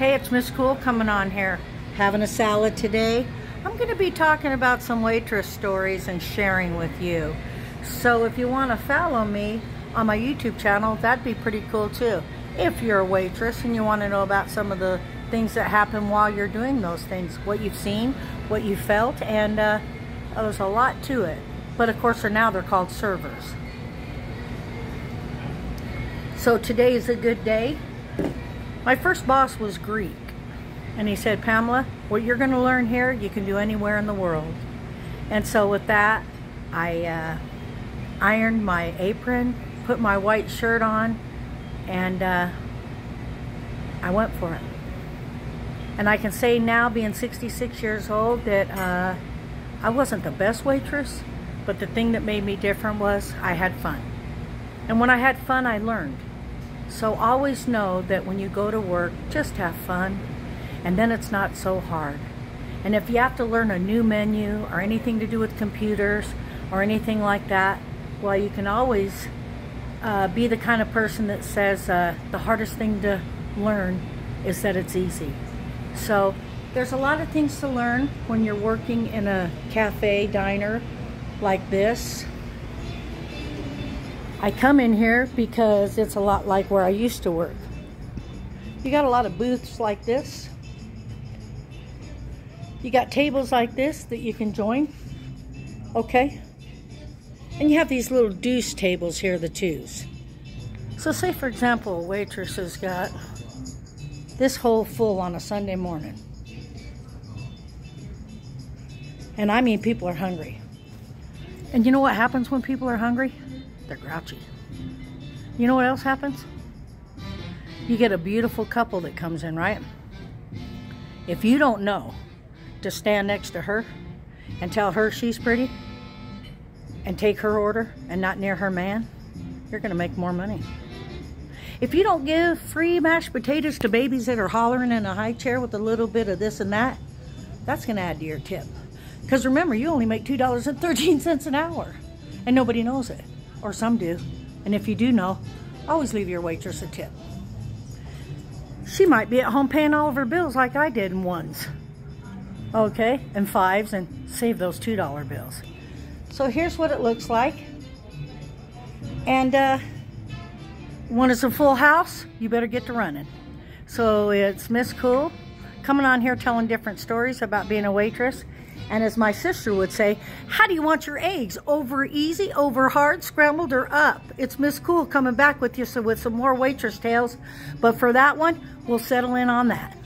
Hey, it's Miss Cool coming on here. Having a salad today. I'm going to be talking about some waitress stories and sharing with you. So if you want to follow me on my YouTube channel, that'd be pretty cool too. If you're a waitress and you want to know about some of the things that happen while you're doing those things, what you've seen, what you felt, and uh, there's a lot to it. But of course, now they're called servers. So today is a good day. My first boss was Greek. And he said, Pamela, what you're going to learn here, you can do anywhere in the world. And so with that, I uh, ironed my apron, put my white shirt on, and uh, I went for it. And I can say now, being 66 years old, that uh, I wasn't the best waitress, but the thing that made me different was I had fun. And when I had fun, I learned. So always know that when you go to work, just have fun, and then it's not so hard. And if you have to learn a new menu or anything to do with computers or anything like that, well, you can always uh, be the kind of person that says uh, the hardest thing to learn is that it's easy. So there's a lot of things to learn when you're working in a cafe diner like this. I come in here because it's a lot like where I used to work. You got a lot of booths like this. You got tables like this that you can join. Okay? And you have these little deuce tables here, the twos. So say for example, a waitress has got this whole full on a Sunday morning. And I mean people are hungry. And you know what happens when people are hungry? They're grouchy. You know what else happens? You get a beautiful couple that comes in, right? If you don't know to stand next to her and tell her she's pretty and take her order and not near her man, you're going to make more money. If you don't give free mashed potatoes to babies that are hollering in a high chair with a little bit of this and that, that's going to add to your tip. Because remember, you only make $2.13 an hour, and nobody knows it or some do. And if you do know, always leave your waitress a tip. She might be at home paying all of her bills like I did in ones. Okay, and fives, and save those $2 bills. So here's what it looks like. And uh, when it's a full house, you better get to running. So it's Miss Cool coming on here telling different stories about being a waitress. And as my sister would say, how do you want your eggs? Over easy, over hard, scrambled, or up? It's Miss Cool coming back with you so with some more waitress tales. But for that one, we'll settle in on that.